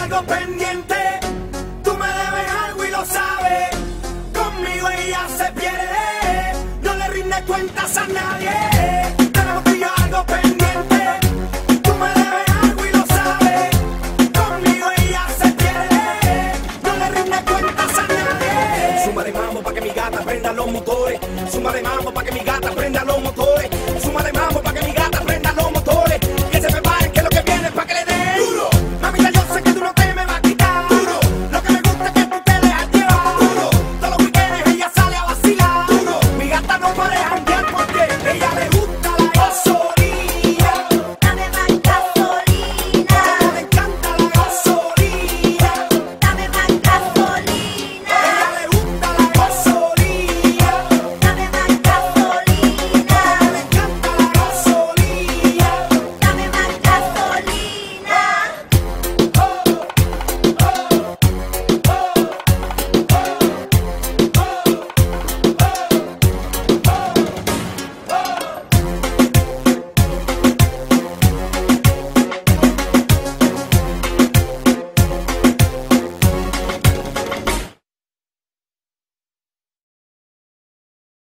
algo pendiente. Tú me debes algo y lo sabes. Conmigo ella se pierde. No le rinde cuentas a nadie. Súmale mambo pa' que mi gata prenda los motores. Súmale mambo pa' que mi gata prenda los motores.